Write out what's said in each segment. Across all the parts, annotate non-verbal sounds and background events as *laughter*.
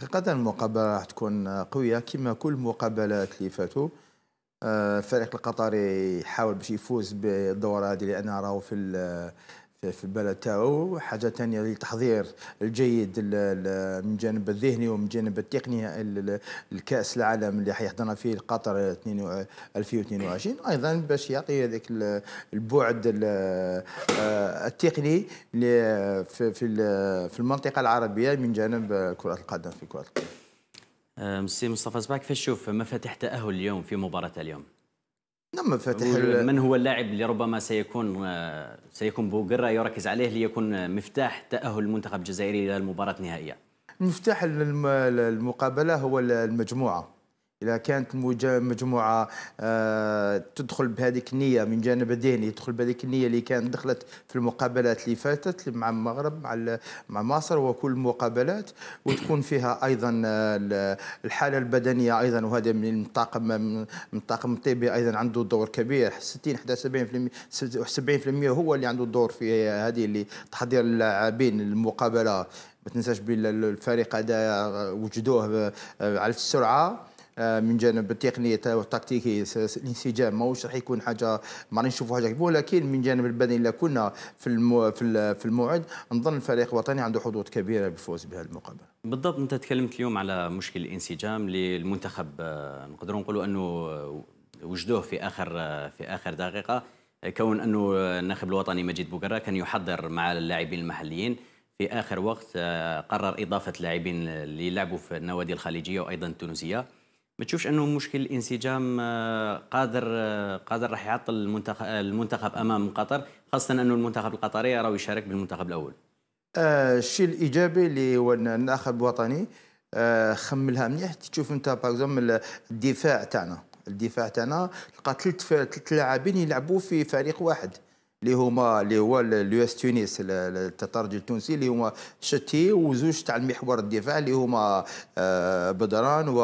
حقيقة المقابلة راح تكون قوية كما كل المقابلات اللي فاتوا. آه، الفريق القطري حاول باش يفوز بالدورة هذه لأنه راهو في في البلد تاعو. حاجة ثانية للتحضير الجيد من الجانب الذهني ومن الجانب التقني الكأس العالم اللي حيحضرنا فيه قطر 2022 أيضا باش يعطي هذاك البعد آه، التقني في في المنطقة العربية من جانب كرة القدم في كرة القدم. آه، مصطفى صباح كيفاش تشوف مفاتيح تأهل اليوم في مباراة اليوم؟ نعم مفاتيح من هو اللاعب اللي ربما سيكون آه، سيكون بوغرا يركز عليه ليكون مفتاح تأهل المنتخب الجزائري إلى المباراة النهائية؟ مفتاح المقابلة هو المجموعة. إذا كانت مجموعة آه، تدخل بهذيك النية من جانب الذهني تدخل بهذيك النية اللي كانت دخلت في المقابلات اللي فاتت مع المغرب مع مع مصر وكل المقابلات وتكون فيها أيضا آه، الحالة البدنية أيضا وهذا من الطاقم من الطاقم الطبي أيضا عنده دور كبير. 60 71% 70% هو اللي عنده الدور في هذه اللي تحضير اللاعبين المقابله ما تنساش بالفريق هذا وجدوه آه، على السرعة. آه، من جانب التقنية والتكتيكي. الانسجام ماهوش راح يكون حاجة ما نشوفوا حاجة. ولكن من جانب البدني الا كنا في المو في الموعد نظن الفريق الوطني عنده حظوظ كبيرة بالفوز بهذه المقابلة. بالضبط. انت تكلمت اليوم على مشكل الانسجام للمنتخب آه، نقدروا نقولوا أنه وجدوه في آخر آه، في آخر دقيقة. كون أنه الناخب الوطني مجيد بوغرا كان يحضر مع اللاعبين المحليين. في آخر وقت قرر إضافة لاعبين اللي يلعبوا في النوادي الخليجية وأيضا التونسية. ما تشوفش أنه مشكل الانسجام آه، قادر آه، قادر راح يعطل المنتخب المنتخب أمام قطر خاصة أنه المنتخب القطري راه يشارك بالمنتخب الأول. آه الشيء الإيجابي اللي هو الناخب الوطني آه خملها مليح. تشوف أنت باغ الدفاع تاعنا الدفاع تاعنا تلقى ثلاث لاعبين يلعبوا في فريق واحد. اللي هما اللي هو ال US تونس التترجي التونسي اللي هما شتي وزوج تاع المحور الدفاع اللي هما آه، بدران و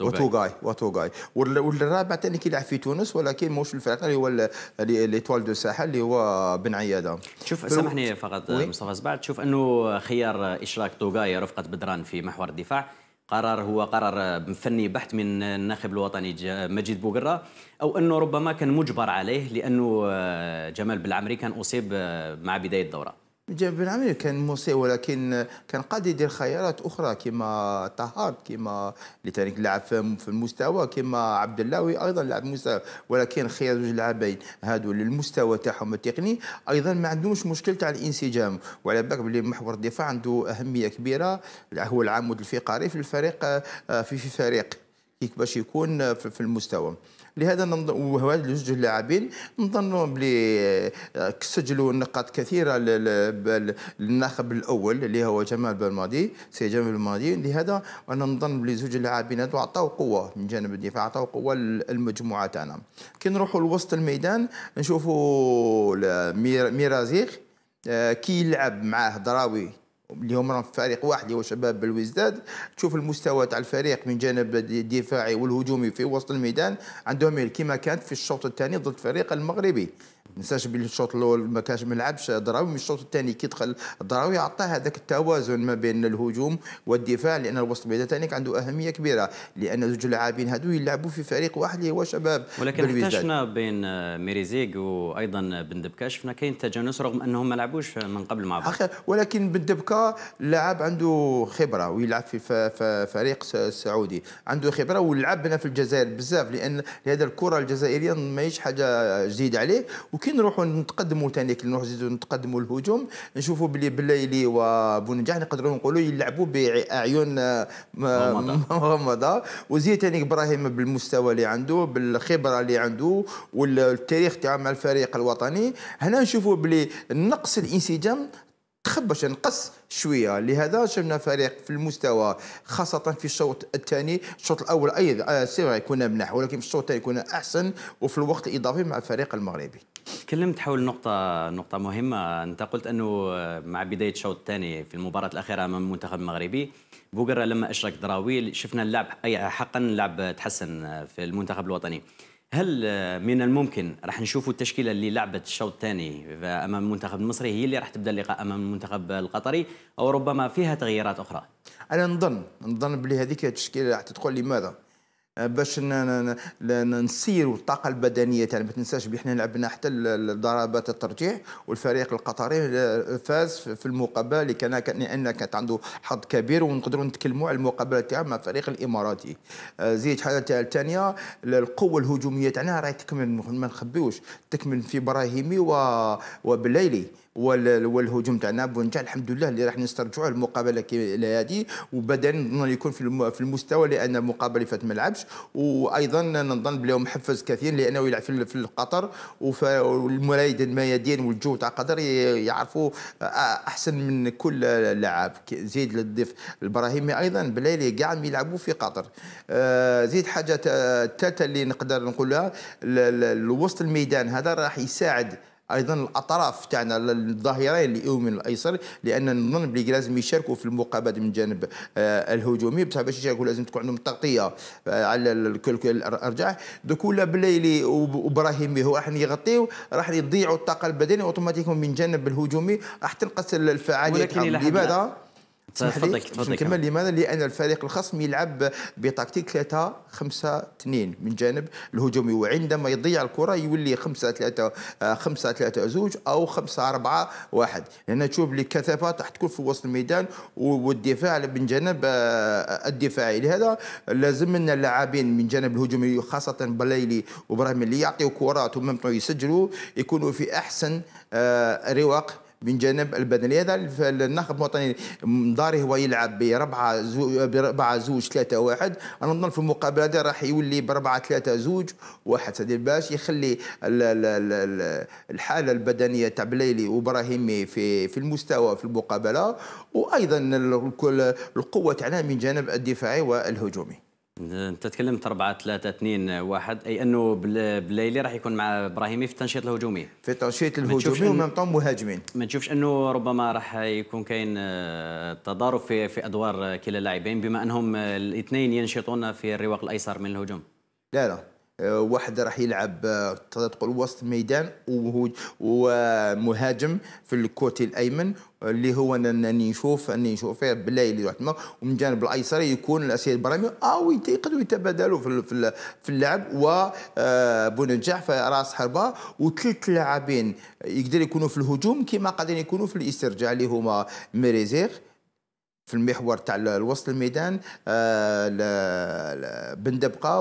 وتوغاي وتوغاي. والرابع ثاني كيلعب في تونس ولكن موش الفريق اللي هو L'Étoile du Sahel اللي هو بن عيادة. شوف سامحني فقط مصطفى زبعت. تشوف أنه خيار إشراك توغاي رفقة بدران في محور الدفاع. قرار هو قرار فني بحت من الناخب الوطني مجيد بوقرة أو أنه ربما كان مجبر عليه لأنه آه، جمال بلعمري كان أصيب آه، مع بداية الدورة. بلعمري كان blessé ولكن كان قاد يدير خيارات أخرى كما طهار كما اللي تاني لعب في المستوى كما عبد الله أيضا لعب مستوى. ولكن خيار زوج لاعبين هادو للمستوى تاعهم التقني. أيضا ما عندهمش مشكل تاع الانسجام. وعلى بالك بلي محور الدفاع عنده أهمية كبيرة. هو العمود الفقري في الفريق في في فريق كيف باش يكون في المستوى. لهذا وهذا جوج اللاعبين نظنوا بلي آه، سجلوا نقاط كثيرة للناخب الأول اللي هو جمال بالماضي سي جمال بالماضي لهذا أنا نظن بلي زوج اللاعبين هذو عطاو قوة من جانب الدفاع عطاو قوة للمجموعه تاعنا. كي نروحوا لوسط الميدان نشوفوا مريزيق آه، كي يلعب معاه دراوي اللي هم في فريق واحد اللي هو شباب بلوزداد. تشوف المستوى تاع الفريق من جانب الدفاعي والهجومي في وسط الميدان. عندهم كما كانت في الشوط الثاني ضد الفريق المغربي. ننساش بلي الشوط الأول ما كانش ما لعبش دراوي من الشوط الثاني كي دخل الدراوي عطاه هذاك التوازن ما بين الهجوم والدفاع لأن الوسط الميدان ثاني عنده أهمية كبيرة لأن زوج اللاعبين هذو يلعبوا في فريق واحد اللي هو شباب ولكن حتى شفنا بين ميريزيغ وأيضا بن دبكا شفنا كاين تجانس رغم أنهم ما لعبوش من قبل مع بعض. ولكن بن دبكا لاعب عنده خبرة ويلعب في فريق سعودي. عنده خبرة ولعب هنا في الجزائر بزاف لأن هذا الكرة الجزائرية ماهيش حاجة جديدة عليه وكي نروحوا نتقدموا ثاني كي نروحوا نزيدوا نتقدموا الهجوم نشوفوا بلي بلايلي وبونجاح نقدروا نقولوا يلعبوا بأعين آه، مغمضه *laughs* وزيد ثاني إبراهيم بالمستوى اللي عنده بالخبرة اللي عنده والتاريخ تاعو مع الفريق الوطني. هنا نشوفوا بلي نقص الإنسجام تخبش نقص شوية. لهذا شفنا فريق في المستوى خاصة في الشوط الثاني. الشوط الأول أيضا سي كنا ملاح ولكن في الشوط الثاني كنا أحسن وفي الوقت الاضافي مع الفريق المغربي. تكلمت حول نقطة نقطة مهمة، أنت قلت أنه مع بداية الشوط الثاني في المباراة الأخيرة أمام المنتخب المغربي بوغرا لما أشرك دراويل شفنا اللعب أي حقا اللعب تحسن في المنتخب الوطني. هل من الممكن راح نشوفوا التشكيلة اللي لعبت الشوط الثاني أمام المنتخب المصري هي اللي راح تبدأ اللقاء أمام المنتخب القطري أو ربما فيها تغييرات أخرى؟ أنا نظن نظن بلي هذيك التشكيلة راح تدخل لماذا باش نسيروا الطاقة البدنية. تاعنا ما تنساش بلي إحنا لعبنا حتى ضربات الترجيح والفريق القطري فاز في المقابلة اللي كان لأن كانت عنده حظ كبير ونقدروا نتكلموا على المقابلة تاعه مع الفريق الإماراتي. آه، زيد حاجة الثانية القوه الهجومية تاعنا راهي تكمل ما نخبيوش تكمل في إبراهيمي وبليلي والهجوم تاعنا. بونجا الحمد لله اللي راح نسترجعوا المقابلة هذه وبدنيا نظن يكون في المستوى لأن المقابله فات ما لعبش. وأيضا نظن بلي محفز كثير لأنه يلعب في قطر والمرايد الميادين والجو تاع قطر يعرفوا أحسن من كل لاعب. زيد للضيف الابراهيمي أيضا بليلي كاع يلعبوا في قطر. زيد حاجة الثالثه اللي نقدر نقولها الوسط الميدان هذا راح يساعد أيضا الأطراف تاعنا الظاهرين اليمين الأيسر لأن نظن بلي لازم يشاركوا في المقابلة من جانب آه، الهجومي. بصح باش يشاركوا لازم تكون عندهم تغطية آه، على الأرجاح. دوك ولا بليلي وابراهيمي هو راح يغطيو راح يضيعوا الطاقة البدنية اوتوماتيكيا من جانب الهجومي. راح تنقص الفعالية لماذا؟ تفضل تفضل نكمل. لماذا؟ لأن الفريق الخصم يلعب بتكتيك 3 5 2 من جانب الهجومي. وعندما يضيع الكرة يولي 5 3 5 3 زوج أو 5 4 1 لأن تشوف لي كثافات راح تكون في وسط الميدان والدفاع من جانب آه، الدفاعي. لهذا لازم لنا اللاعبين من جانب الهجومي خاصة بليلي وإبراهيم اللي يعطيو كرات ومن يسجلوا يكونوا في أحسن آه، رواق من جانب البدني. هذا الناخب الوطني داري هو يلعب بربعة زو بربعة زوج ثلاثة واحد. أنا نظن في المقابلة هذه راح يولي بربعة ثلاثة زوج واحد. هذه باش يخلي الحالة البدنية تاع بليلي وإبراهيمي في في المستوى في المقابلة. وأيضا القوة تاعنا من جانب الدفاعي والهجومي. انت تكلمت 4 3 2 1 أي أنه بليلي راح يكون مع ابراهيمي في التنشيط الهجومي. في التنشيط الهجومي ومن طون مهاجمين. ما تشوفش أنه ربما راح يكون كاين آه، تضارب في في أدوار كلا اللاعبين بما أنهم الاثنين ينشطون في الرواق الأيسر من الهجوم؟ لا لا. آه، واحد راح يلعب آه، تقول وسط الميدان ومهاجم في ال côté الأيمن اللي هو انني نشوف اني نشوف فيه يروح تما ومن الجانب الأيسر يكون السيد براهيمي أو يقدروا يتبادلوا في في اللعب. و آه، بونجاح في راس حربة. وثلاث لاعبين يقدر يكونوا في الهجوم كما قادرين يكونوا في الاسترجاع اللي هما ميريزيغ في المحور تاع الوسط الميدان آه، بن دبقة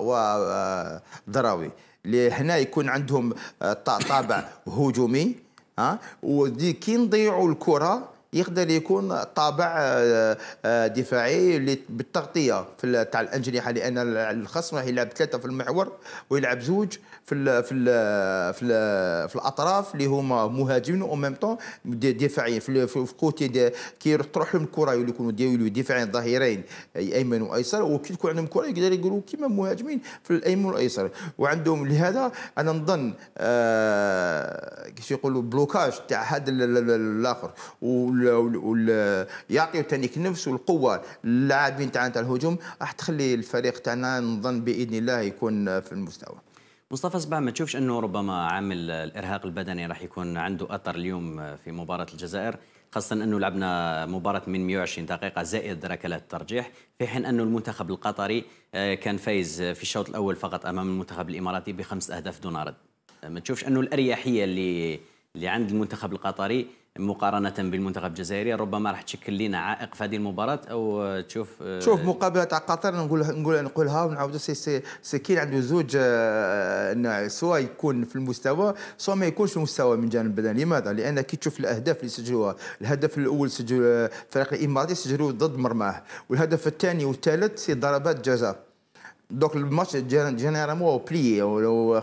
وضراوي آه، اللي هنا يكون عندهم آه، طابع هجومي ها ودي كي نضيعوا الكرة يقدر يكون طابع آه، آه، دفاعي بالتغطية في تاع الاجنحه لأن الخصم راح يلعب ثلاثة في المحور ويلعب زوج في ال في ال في, ال في الأطراف اللي هما مهاجمين أو ميم طون دفاعيين. في في côté كي تروح لهم الكره يكونوا ديالو دفاعيين ظهيرين أيمن وأيسر. وكي تكون عندهم كرة يقدروا يقولوا كيما مهاجمين في الأيمن والايسر وعندهم لهذا أنا نظن آه كيف يقولوا blocage تاع هذا الآخر. يعطيو تانيك نفس والقوة. اللاعبين تاعنا تاع الهجوم راح تخلي الفريق تاعنا نظن بإذن الله يكون في المستوى. مصطفى صباح ما تشوفش أنه ربما عامل الإرهاق البدني راح يكون عنده اثر اليوم في مباراة الجزائر؟ خاصة أنه لعبنا مباراة من 120 دقيقة زائد ركلات الترجيح في حين أنه المنتخب القطري آه، كان فايز في الشوط الأول فقط أمام المنتخب الإماراتي بخمس أهداف دون رد. ما تشوفش أنه الأريحية اللي اللي عند المنتخب القطري مقارنة بالمنتخب الجزائري ربما راح تشكل لنا عائق في هذه المباراة أو تشوف آه، شوف مقابلة تاع قطر نقول نقول نقولها ونعاود سي سي كاين عنده زوج آه، سواء يكون في المستوى سواء ما يكونش في المستوى من جانب البدني لماذا؟ لأن كي تشوف الأهداف اللي سجلوها الهدف الأول سجل الفريق الاماراتي سجلوه ضد مرماه والهدف الثاني والثالث c'est ضربات جزاء. donc الماتش généralement بلي ولو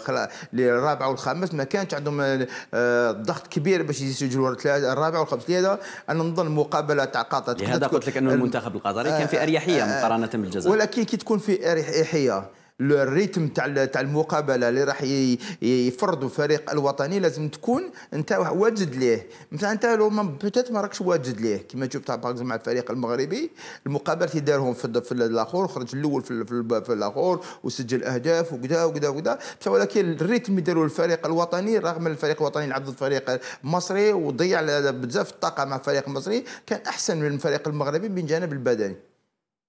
الرابع والخامس ما كانش عندهم آه، ضغط كبير باش يسجلوا الرابع والخامس لهذا أنا نظن مقابلة تاع قطر لهذا قلت لك أنه المنتخب القطري كان في أريحية آه، مقارنة بالجزائر. ولكن كي تكون في أريحية ال rythme تاع تاع المقابلة اللي راح يفرضوا الفريق الوطني لازم تكون انت واجد ليه. مثلا انت لو ما بوتيت ما راكش واجد ليه. كما تشوف تاع مع الفريق المغربي المقابلة اللي دارهم في, في الآخر خرج الأول في, في, الآخر وسجل أهداف وكذا وكذا وكذا. ولكن ال rythme اللي داروا الفريق الوطني رغم الفريق الوطني لعب ضد الفريق المصري وضيع بزاف الطاقه مع الفريق المصري كان أحسن من الفريق المغربي من جانب البدني.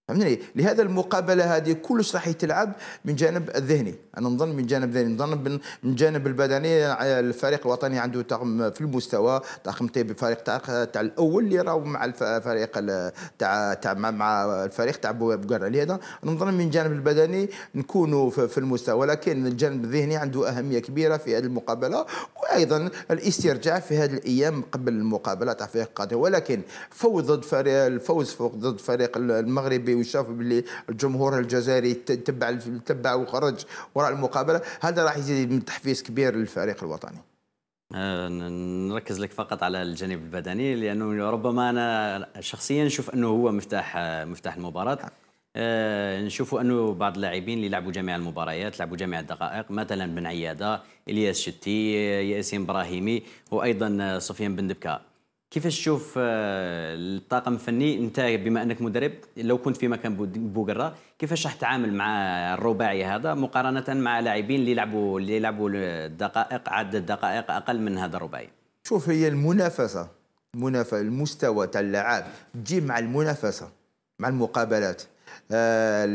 فهمتني؟ لهذا المقابلة هذه كلش راح تلعب من جانب الذهني. أنا نظن من جانب الذهني نظن من جانب البدني الفريق الوطني عنده طاقم في المستوى طاقم طيب الفريق تاع الأول اللي راهو مع الفريق تاع تاع مع الفريق تاع بوغرا لهذا نظن من الجانب البدني نكونوا في المستوى ولكن الجانب الذهني عنده أهمية كبيرة في هذه المقابلة وأيضا الاسترجاع في هذه الأيام قبل المقابلة تاع الفريق القادم ولكن فوز ضد فريق الفوز ضد الفريق المغربي وشاف باللي الجمهور الجزائري تبع تبع وخرج وراء المقابلة. هذا راح يزيد من تحفيز كبير للفريق الوطني. آه، نركز لك فقط على الجانب البدني لأنه ربما أنا شخصيا نشوف أنه هو مفتاح مفتاح المباراة. آه نشوفوا أنه بعض اللاعبين اللي لعبوا جميع المباريات لعبوا جميع الدقائق مثلا بن عيادة إلياس شتي ياسين إبراهيمي وأيضا سفيان بن دبكه كيفاش تشوف آه، الطاقم الفني انت بما انك مدرب؟ لو كنت في مكان بوغرا كيفاش راح تتعامل مع الرباعي هذا مقارنة مع لاعبين اللي يلعبوا اللي يلعبوا دقائق عدد دقائق أقل من هذا الرباعي؟ شوف هي المنافسة المنافسة المستوى تاع اللاعب تجي مع المنافسة مع المقابلات. آه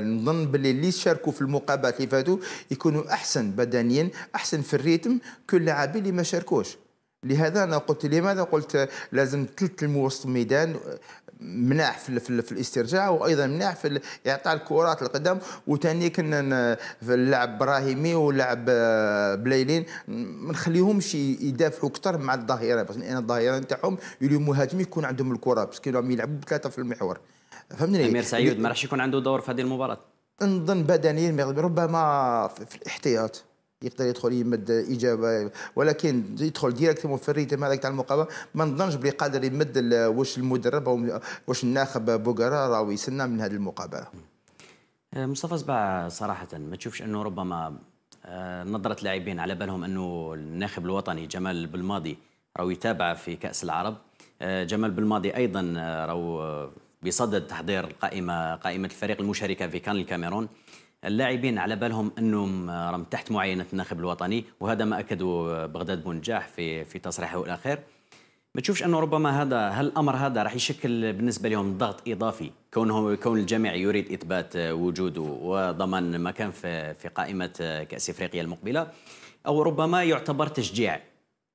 نظن باللي اللي شاركوا في المقابلات اللي فاتوا يكونوا أحسن بدنيا أحسن في الريتم كل لاعبين اللي ما شاركوش. لهذا أنا قلت لماذا قلت لازم ثلث الموسط الميدان مناح في, في, في الاسترجاع وأيضا مناح في إعطاء الكرات القدام وثاني كنا في اللعب إبراهيمي ولعب آه، بلايلين ما نخليهمش يدافعوا أكثر مع الظاهرة بس لأن الظاهرة نتاعهم يوليو مهاجمين يكون عندهم الكرة بس كانوا يلعبوا بثلاثة في المحور. فهمتني؟ أمير سعيد ما راحش يكون عنده دور في هذه المباراة. نظن بدنيا ربما في الاحتياط. يقدر يدخل يمد إجابة ولكن يدخل ديريكتومون في الريتم هذاك تاع المقابله ما نظنش بلي قادر يمد واش المدرب أو واش الناخب بوغارا راهو يسنى من هذه المقابلة. أه، مصطفى زبع صراحة ما تشوفش أنه ربما أه، نظرة لاعبين على بالهم أنه الناخب الوطني جمال بالماضي راهو يتابع في كأس العرب. أه، جمال بالماضي أيضا راهو بصدد تحضير القائمة قائمة الفريق المشاركة في كان الكاميرون. اللاعبين على بالهم أنهم راهم تحت معاينة الناخب الوطني وهذا ما اكده بغداد بونجاح في في تصريحه الأخير. ما تشوفش أنه ربما هذا هل الأمر هذا راح يشكل بالنسبة لهم ضغط إضافي؟ كونه كون الجميع يريد إثبات وجوده وضمان مكان في في قائمة كأس إفريقيا المقبلة أو ربما يعتبر تشجيع؟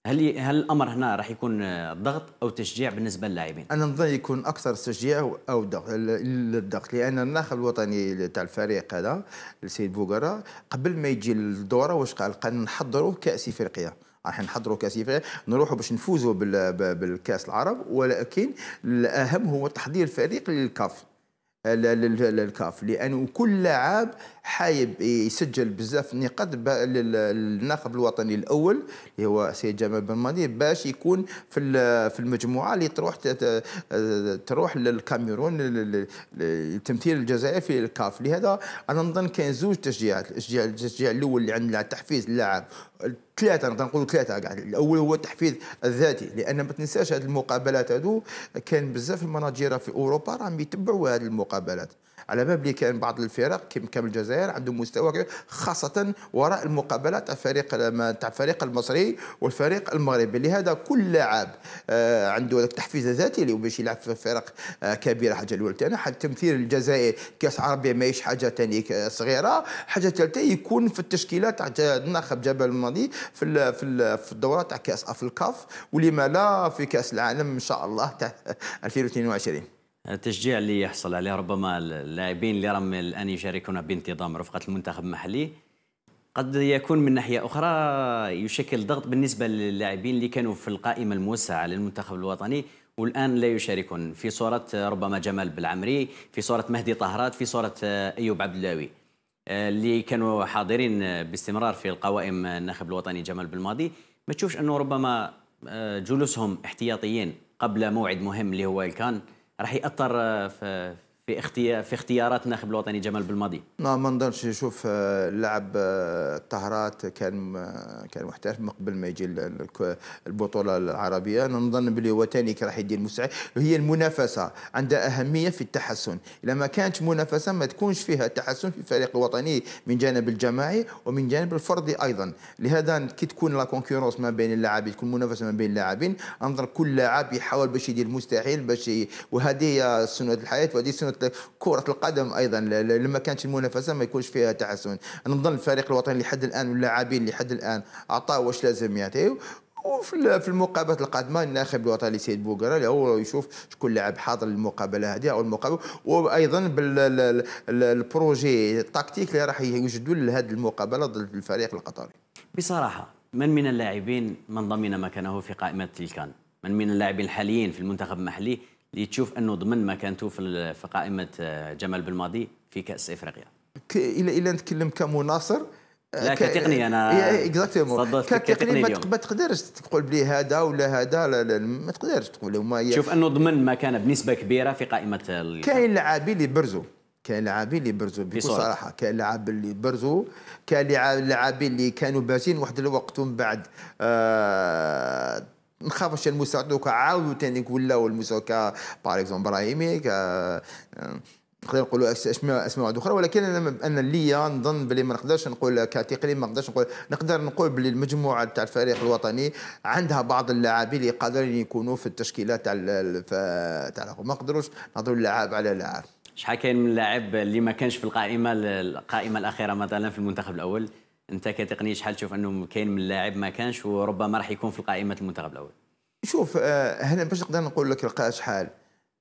هل هل الأمر هنا راح يكون ضغط أو تشجيع بالنسبة للاعبين؟ أنا نظن يكون أكثر تشجيع أو ضغط الضغط لأن الناخب الوطني تاع الفريق هذا السيد بوغرا قبل ما يجي الدوره واش قال؟ قال نحضروا كأس افريقيا راح نحضروا كأس افريقيا نروحوا باش نفوزوا بالكأس العرب ولكن الأهم هو تحضير الفريق للكاف. للكاف لأنه كل لاعب حايب يسجل بزاف النقاط للناخب الوطني الأول اللي هو سيد جمال بن ماضي باش يكون في في المجموعة اللي تروح تروح للكاميرون لتمثيل الجزائر في الكاف. لهذا أنا نظن كاين زوج تشجيعات. التشجيع الأول اللي عند تحفيز اللاعب ثلاثة نقدر نقولوا ثلاثة قاعد الأول هو التحفيز الذاتي لأن ما تنساش هذه المقابلات هذو كان بزاف المناجير في أوروبا راهم يتبعوا هذه المقابلات. على باب اللي كان بعض الفرق كما الجزائر عندهم مستوى خاصة وراء المقابلات تاع فريق تاع الفريق المصري والفريق المغربي. لهذا كل لاعب آه، عنده التحفيز الذاتي اللي باش يلعب في فرق آه، كبيرة. حاجة الاولى ثاني حاجة تمثيل الجزائر كأس عربي ماهيش حاجة ثاني صغيرة. حاجة ثالثه يكون في التشكيلات تاع الناخب جبل الماضي في في الدورة تاع كأس افريكاف ولما لا في كأس العالم إن شاء الله تاع *laughs* 2022 التشجيع اللي يحصل عليه ربما اللاعبين اللي راهم الآن يشاركون بانتظام رفقة المنتخب المحلي قد يكون من ناحية أخرى يشكل ضغط بالنسبة للاعبين اللي كانوا في القائمة الموسعة للمنتخب الوطني والآن لا يشاركون. في صورة ربما جمال بالعمري في صورة مهدي طهرات في صورة أيوب عبد اللاوي اللي كانوا حاضرين باستمرار في القوائم الناخب الوطني جمال بالماضي. ما تشوفش أنه ربما جلوسهم احتياطيين قبل موعد مهم اللي هو الكان؟ راح يأثر في في اختيار في اختيارات الناخب الوطني جمال بالماضي لا ما نظنش نشوف اللاعب الطهرات كان كان محترف من قبل ما يجي البطولة العربية. نظن بلي هو ثاني راح يدير المساعد هي المنافسة عندها أهمية في التحسن. اذا ما كانت منافسة ما تكونش فيها تحسن في الفريق الوطني من جانب الجماعي ومن جانب الفردي أيضا. لهذا كي تكون لا ما بين اللاعبين تكون منافسة ما بين اللاعبين أنظر كل لاعب يحاول باش يدير المستحيل باش. وهذه هي سنة الحياة وهذه سنة كره القدم أيضا لما كانت المنافسة ما يكونش فيها تحسن نظن الفريق الوطني لحد الآن واللاعبين لحد الآن اعطاه واش لازم يعطيه وفي في المقابلات القادمة الناخب الوطني سيد بوغرا هو يشوف شكون لاعب حاضر للمقابلة هذه أو المقابلة. وأيضا بال projet ال tactique اللي راح يوجدوا لهذه المقابلة ضد الفريق القطري. بصراحة من من اللاعبين من ضمن مكانه في قائمة الكان من من اللاعبين الحاليين في المنتخب المحلي؟ اللي تشوف أنه ضمن مكانته في في قائمة آه، جمال بالماضي في كأس إفريقيا. إلى إلى نتكلم كمناصر لا ك... كتقنية أنا exactement كتقنية ما تقدرش تقول بلي هذا ولا هذا لا لا ما تقدرش تقول ما شوف أنه ضمن مكانة بنسبة كبيرة في قائمة ال... كاين لاعبين اللي برزوا كاين لاعبين اللي برزوا بكل صراحة. كاين لاعبين اللي برزوا كاين لاعبين اللي كانوا بارزين واحد الوقت ومن بعد آه انخفض المستوى دوكا ثاني ولاو المستوى ك par exemple إبراهيمي ك نقدر نقولوا اسماء أسماء أخرى ولكن أنا أنا ليا نظن بلي ما نقدرش نقول كتقني ما نقدرش نقول نقدر نقول بلي المجموعة تاع الفريق الوطني عندها بعض اللاعبين اللي قادرين يكونوا في التشكيلات تاع تاع ما نقدروش نهضروا لاعب على لاعب. شحال كاين من لاعب اللي ما كانش في القائمة القائمة الأخيرة مثلا في المنتخب الأول؟ انت كتقني شحال تشوف انه كاين من لاعب ما كانش وربما راح يكون في قائمه المنتخب الأول. شوف آه، هنا باش نقدر نقول لك شحال؟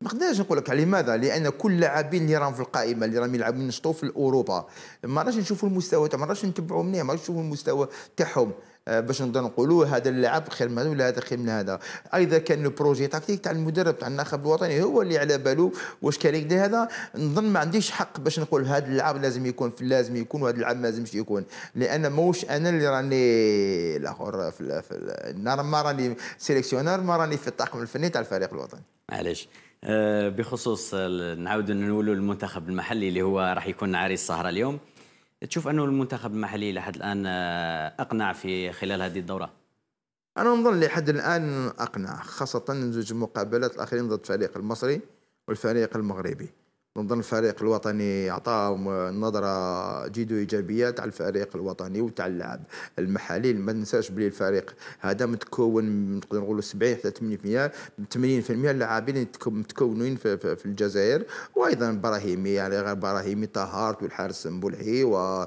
ما نقدرش نقول لك لماذا لأن كل اللاعبين اللي راهم في القائمة اللي راهم يلعبون ينشطوا في أوروبا ما راش نشوفوا المستوى تاعهم ما راش نتبعوا منين ما راش نشوفوا المستوى تاعهم. باش نقدر نقولوا هذا اللاعب خير من هذا ولا هذا خير من هذا. أيضا كان ال projet tactique تاع المدرب تاع الناخب الوطني هو اللي على باله واش كان يقدر هذا نظن ما عنديش حق باش نقول هذا اللاعب لازم يكون في لازم يكون وهذا اللاعب ما لازمش يكون. لأن موش أنا اللي راني الآخر في, في ما راني sélectionneur ما راني في الطاقم الفني تاع الفريق الوطني. معليش. آه، بخصوص نعاود نقولوا المنتخب المحلي اللي هو راح يكون عريس السهره اليوم. تشوف أنه المنتخب المحلي لحد الآن آه، أقنع في خلال هذه الدورة؟ أنا نظن لحد الآن أقنع خاصة زوج المقابلات الأخيرين ضد الفريق المصري والفريق المغربي. نظن الفريق الوطني عطى نظرة جد إيجابية على الفريق الوطني وتاع اللعب المحلي. ما ننساش بلي الفريق هذا متكون نقدر نقولوا 70 حتى 80% 80% اللاعبين متكونين في, في, في الجزائر. وأيضا براهيمي يعني غير براهيمي طهارت والحارس مبولحي و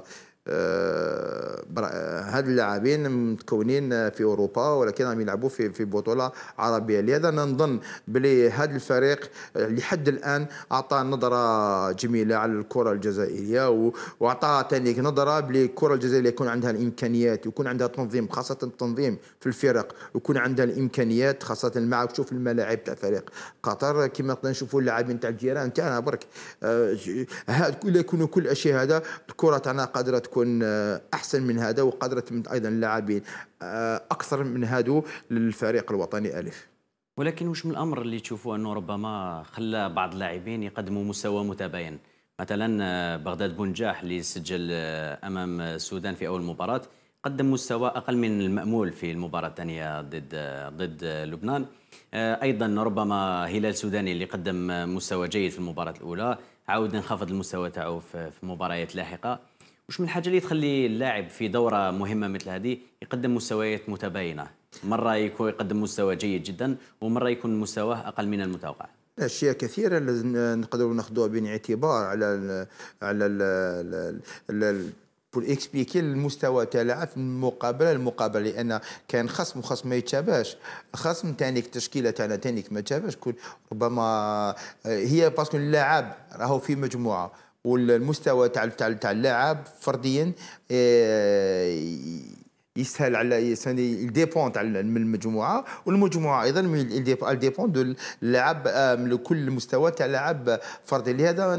هاد اللاعبين متكونين في أوروبا ولكن راهم يلعبوا في في بطولة عربية. لهذا نظن بلي هذا الفريق لحد الآن أعطى نظرة جميلة على الكرة الجزائرية وأعطى ثاني نظرة بلي الكرة الجزائرية يكون عندها الإمكانيات يكون عندها تنظيم خاصة التنظيم في الفرق يكون عندها الإمكانيات خاصة الملعب. شوف الملاعب تاع فريق قطر كما نشوفوا اللاعبين تاع الجيران تاعنا برك. آه يكونوا كل الاشياء هذا الكرة تاعنا قادرة تكون تكون آه، أحسن من هذا وقادرة أيضا اللاعبين آه، أكثر من هذا للفريق الوطني الف ولكن وش من الأمر اللي تشوفوا أنه ربما خلى بعض اللاعبين يقدموا مستوى متباين؟ مثلا آه، بغداد بنجاح اللي سجل أمام السودان في أول مباراة قدم مستوى أقل من المأمول في المباراة الثانية ضد ضد لبنان. أيضا ربما هلال السوداني اللي قدم مستوى جيد في المباراة الأولى عاود انخفض المستوى تاعو في مباريات لاحقة. وش من الحاجة اللي تخلي اللاعب في دورة مهمة مثل هذه يقدم مستويات متباينة؟ مرة يكون يقدم مستوى جيد جدا ومرة يكون مستواه أقل من المتوقع. أشياء كثيرة لازم نقدروا ناخذوها بعين الاعتبار على ال على ال pour expliquer المستوى تاع اللاعب المقابله المقابله لأن كان خصم وخصم ما يتشابهش. خصم ثاني التشكيلة تاعنا ثاني ما تشابهش. ربما هي parce que اللاعب راهو في مجموعة. والمستوى تاع تاع اللاعب فرديا آه، يسهل على يعني dépend تاع من المجموعة والمجموعة أيضا dépend de اللاعب لكل مستوى تاع لاعب فردي. لهذا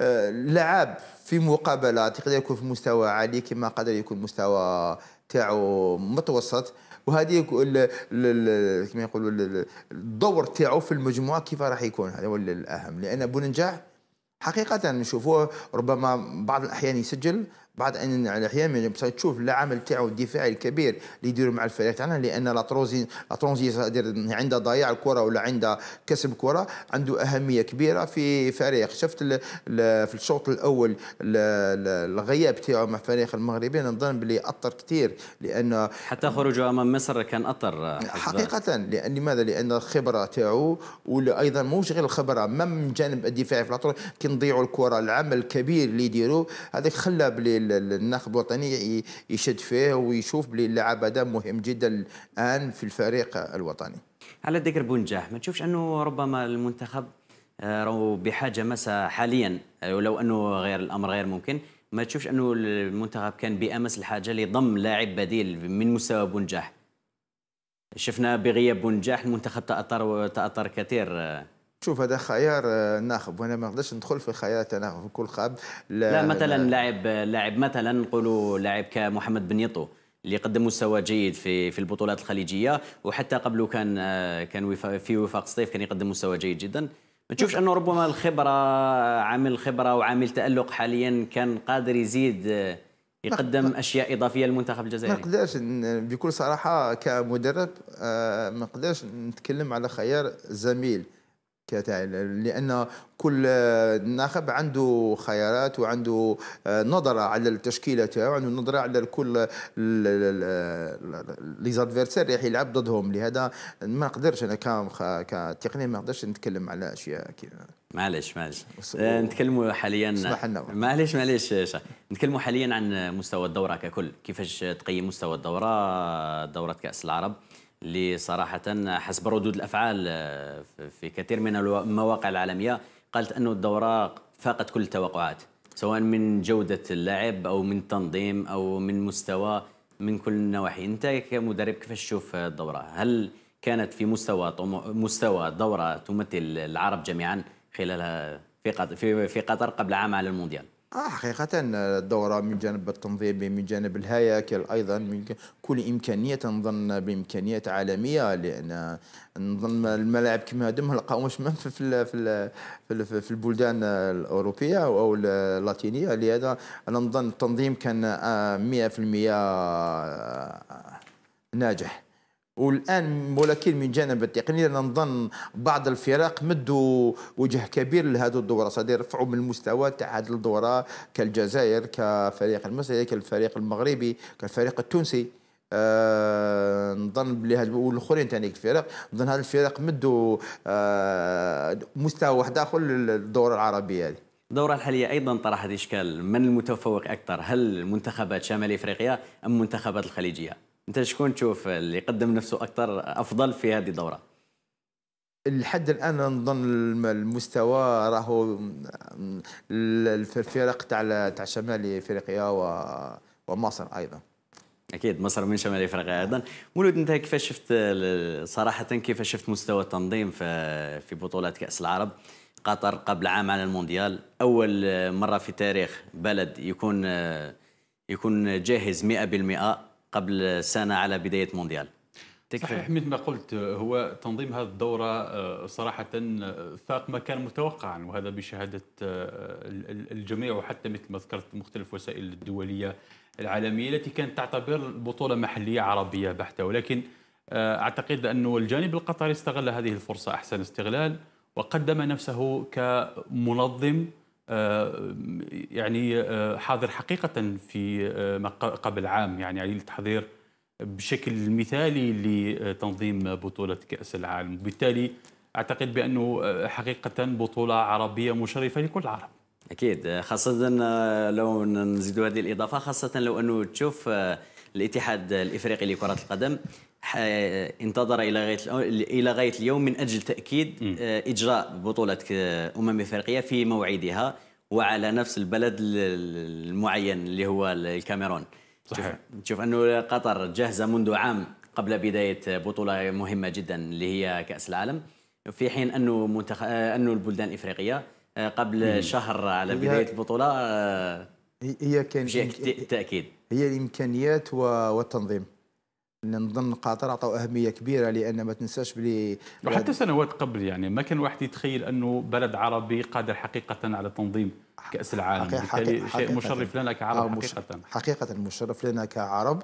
اللاعب آه، في مقابلة تقدر يكون في مستوى عالي كما قدر يكون مستوى تاعو متوسط. وهذه كما يقولوا الدور تاعو في المجموعة كيف راح يكون؟ هذا هو الأهم. لأن بوننجاح حقيقة نشوفوه ربما بعض الأحيان يسجل بعض أن الأحيان تشوف العمل تاعو الدفاعي الكبير اللي يديروا مع الفريق تاعنا لأن لا ترونزي لا ترونزي عند ضياع الكرة ولا عند كسب الكره عنده أهمية كبيرة في فريق شفت في الشوط الأول الغياب تاعو مع الفريق المغربي نظن بلي اثر كثير لأن حتى خروجه أمام مصر كان اثر حقيقة لأن لماذا؟ لأن الخبرة تاعو وأيضا مش غير الخبرة ما من جانب الدفاعي في كي نضيعوا الكرة العمل الكبير اللي يديروه هذاك خلى بلي الناخب الوطني يشد فيه ويشوف بلي اللاعب هذا مهم جدا الآن في الفريق الوطني. على ذكر بونجاح ما تشوفش أنه ربما المنتخب آه، راهو بحاجة مسا حاليا ولو أنه غير الأمر غير ممكن ما تشوفش أنه المنتخب كان بأمس الحاجة لضم لاعب بديل من مستوى بونجاح شفنا بغياب بونجاح المنتخب تأثر تأثر كثير آه، شوف هذا خيار آه، ناخب. وأنا ما نقدرش ندخل في خيارات ناخب في كل خاب لا, لا مثلا لاعب لاعب مثلا نقولوا لاعب كمحمد بن يطو اللي قدم مستوى جيد في في البطولات الخليجية. وحتى قبله كان آه، كان في وفاق سطيف كان يقدم مستوى جيد جدا. ما تشوفش أنه ربما الخبرة عامل خبرة وعامل تألق حاليا كان قادر يزيد آه، يقدم أشياء إضافية للمنتخب الجزائري؟ ما نقدرش بكل صراحة كمدرب ما نقدرش نتكلم على خيار زميل. لأن كل ناخب عنده خيارات وعنده آه، نظرة على التشكيلة تاعو عنده نظرة على كل لي زادفيرسير اللي يلعب ضدهم. لهذا ما نقدرش أنا كتقني ما نقدرش نتكلم على أشياء كذا معلش معلش آه، نتكلموا حاليا. معلش معلش نتكلموا حاليا عن مستوى الدورة ككل. كيفاش تقيم مستوى الدورة دورة كأس العرب؟ اللي صراحة حسب ردود الأفعال آه، في كثير من المواقع العالمية قالت أنه الدورة فاقت كل التوقعات سواء من جودة اللاعب أو من تنظيم أو من مستوى من كل النواحي. أنت كمدرب كيفاش تشوف الدورة؟ هل كانت في مستوى مستوى دورة تمثل العرب جميعا خلال في قطر قبل عام على المونديال؟ آه حقيقة الدورة من جانب التنظيم من جانب الهياكل أيضا من كل إمكانية نظن بإمكانيات عالمية لأن نظن الملاعب كما هذو ما نلقاوهمش في في في, في البلدان الأوروبية أو اللاتينية. لهذا أنا نظن التنظيم كان 100% آه، ناجح. والآن ولكن من جانب التقني نظن بعض الفرق مدوا وجه كبير لهذه الدورة. صدي رفعوا من المستوى تاع هذه الدورة كالجزائر كفريق المصري كالفريق المغربي كالفريق التونسي. آه نظن بلي هاد والآخرين ثاني الفرق نظن هذه الفرق مدوا آه مستوى واحد آخر للدورة العربية هذه. الدورة الحالية أيضا طرحت إشكال. من المتفوق أكثر؟ هل منتخبات شمال إفريقيا أم منتخبات الخليجية؟ أنت شكون تشوف اللي يقدم نفسه أكثر أفضل في هذه الدورة؟ لحد الآن نظن المستوى راهو الفرق تاع تاع شمال إفريقيا ومصر أيضا. أكيد مصر من شمال إفريقيا أيضا. مولود أنت كيفاش شفت صراحة كيفاش شفت مستوى التنظيم في في بطولات كأس العرب؟ قطر قبل عام على المونديال أول مرة في تاريخ بلد يكون يكون جاهز 100% قبل سنة على بداية مونديال. صحيح مثل ما قلت هو تنظيم هذه الدورة آه، صراحة آه، فاق ما كان متوقعا وهذا بشهادة آه، الجميع وحتى مثل ما ذكرت مختلف وسائل الدولية العالمية التي كانت تعتبر بطولة محلية عربية بحتة. ولكن أعتقد أنه الجانب القطري استغل هذه الفرصة أحسن استغلال وقدم نفسه كمنظم يعني آه، حاضر حقيقة في آه، قبل عام. يعني على التحضير بشكل مثالي لتنظيم بطولة كأس العالم. وبالتالي أعتقد بأنه حقيقة بطولة عربية مشرفة لكل العرب. أكيد. خاصة لو نزيد هذه الإضافة خاصة لو أنه تشوف الاتحاد الإفريقي لكرة القدم انتظر إلى غاية إلى غاية اليوم من أجل تأكيد آه، إجراء بطولة أمم افريقيا في موعدها وعلى نفس البلد المعين اللي هو الكاميرون. صحيح. تشوف أنه قطر جاهزة منذ عام قبل بداية بطولة مهمة جدا اللي هي كأس العالم في حين أنه منتخ... آه، أنه البلدان الافريقيه آه، قبل شهر على بداية البطولة هي كان تأكيد. هي الإمكانيات والتنظيم. نظن قطر عطوا أهمية كبيرة لأن ما تنساش بلي وحتى سنوات قبل يعني ما كان واحد يتخيل أنه بلد عربي قادر حقيقة على تنظيم كأس العالم. بالتالي شيء مشرف لنا كعرب آه، حقيقة. حقيقة مشرف لنا كعرب.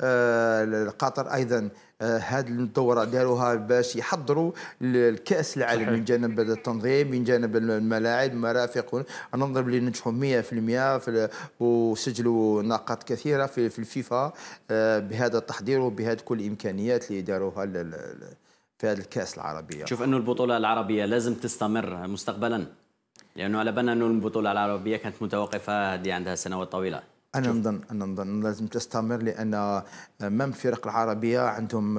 آه قطر أيضا هذه آه الدورة داروها باش يحضروا الكأس العالم من جانب التنظيم من جانب الملاعب المرافق ننظر بلي نجحوا 100% في وسجلوا نقاط كثيرة في, في الفيفا آه بهذا التحضير وبهذه كل الامكانيات اللي داروها في هذا الكأس العربية. شوف انه البطولة العربية لازم تستمر مستقبلا لأنه على بالنا انه البطولة العربية كانت متوقفة هذه عندها سنوات طويلة. أنا نظن أنا نظن لازم تستمر لأن ما الفرق العربية عندهم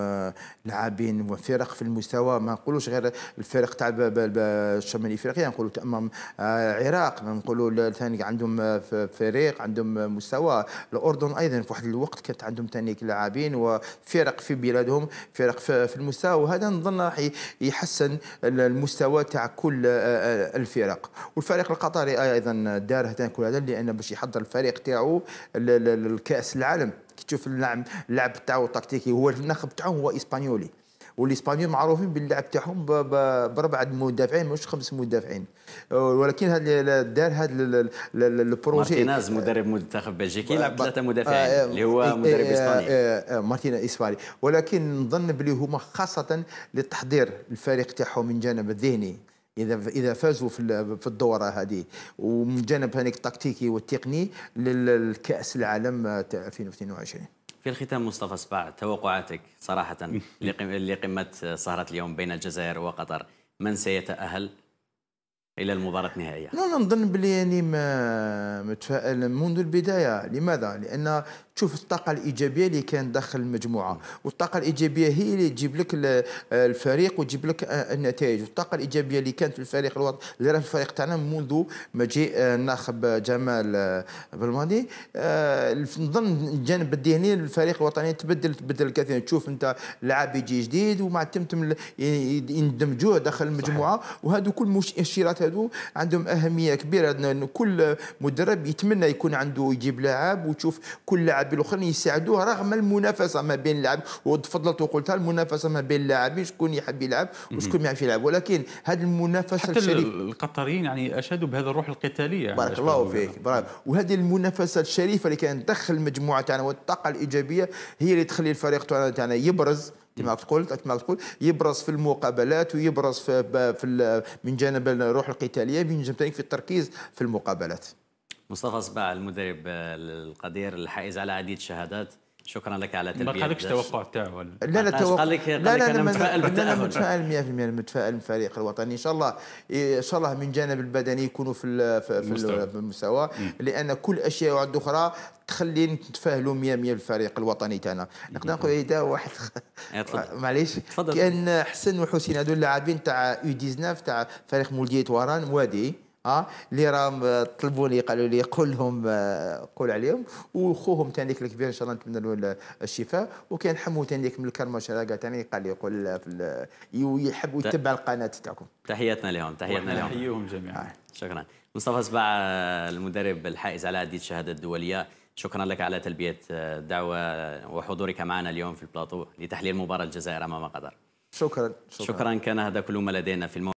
لاعبين وفرق في المستوى. ما نقولوش غير الفرق تاع الشمال الافريقيا نقولوا امام العراق. نقولوا ثاني عندهم فريق عندهم مستوى. الأردن أيضا في واحد الوقت كانت عندهم ثاني لاعبين وفرق في بلادهم فرق في المستوى. وهذا نظن راح يحسن المستوى تاع كل الفرق. والفريق القطري أيضا دار كل هذا لأن باش يحضر الفريق تاعو الكأس العالم. كي تشوف اللعب اللعب تاعو التكتيكي هو النخب تاعهم هو إسبانيولي. والإسبانيول معروفين باللعب تاعهم باربعه مدافعين مش خمس مدافعين. ولكن هذا دار هذا ال projet مارتينيز مدرب منتخب بلجيكي لعب ثلاثة مدافعين آه، اللي هو آه، مدرب إسباني. مارتينيز إسباني. ولكن نظن بلي هما خاصة لتحضير الفريق تاعهم من جانب الذهني. إذا إذا فازوا في في الدورة هذه. ومن جانب هناك التكتيكي والتقني للكأس العالم تاع 2022 في الختام مصطفى سباع توقعاتك صراحة *laughs* لقمة سهرة اليوم بين الجزائر وقطر. من سيتأهل؟ إلى المباراة النهائية. لا نظن بلي يعني ما متفائل منذ البداية. لماذا؟ لأن تشوف الطاقة الإيجابية اللي كان داخل المجموعة والطاقة الإيجابية هي اللي تجيب لك الفريق وتجيب لك النتائج. والطاقة الإيجابية اللي كانت في الفريق الوطني اللي راه في الفريق تاعنا منذ مجيء الناخب جمال بالماضي آه، نظن الجانب الذهني الفريق الوطني تبدل تبدل الكثير. تشوف انت لاعب يجي جديد ومع تمتم يندمجوه داخل المجموعة وهذو كل مؤشرات هذو عندهم أهمية كبيرة كل مدرب يتمنى يكون عنده يجيب لاعب وتشوف كل لاعب الاخرين يساعدوه رغم المنافسة ما بين اللاعب. وتفضلت وقلتها المنافسة ما بين اللاعبين شكون يحب يلعب وشكون ما يعرف يلعب. ولكن هذه المنافسة حتى الشريف القطريين يعني أشادوا بهذه الروح القتالية. بارك الله فيك وهذه المنافسة الشريفة اللي كانت تدخل المجموعة تاعنا والطاقة الإيجابية هي اللي تخلي الفريق تاعنا يبرز. كما تقول كما تقول يبرز في المقابلات ويبرز في, في من جانب الروح القتالية من جانب في التركيز في المقابلات. مصطفى صباع المدرب القدير الحائز على عديد الشهادات. شكرا لك على تلبية ما قالكش توقع تاعو لا لا توقع لا لا لا أنا متفائل أنا متفائل 100% متفائل بالفريق الوطني. إن شاء الله إن شاء الله من جانب البدني يكونوا في في, في المستوى لأن كل أشياء وعد أخرى تخلي نتفاهلوا 100% بالفريق الوطني تاعنا. نقدر نقول هذا واحد *laughs* معليش. كان حسن وحسين هذو اللاعبين تاع يو 19 تاع فريق مولدية وران موادي آه اللي راهم طلبوني قالوا لي قول لهم آه، قول عليهم وخوهم ثاني الكبير إن شاء الله نتمنى له الشفاء. وكان حمو ثاني من الكرمشه قال ثاني قال لي يقول في يحب يتبع القناة تاعكم. تحياتنا لهم تحياتنا لهم. نحييهم جميعا. آه. شكرا. مصطفى سباع المدرب الحائز على عديد الشهادات الدولية. شكرا لك على تلبية الدعوة وحضورك معنا اليوم في البلاطو لتحليل مباراة الجزائر أمام قطر. شكرا شكرا, شكرا. كان هذا كل ما لدينا في الموضوع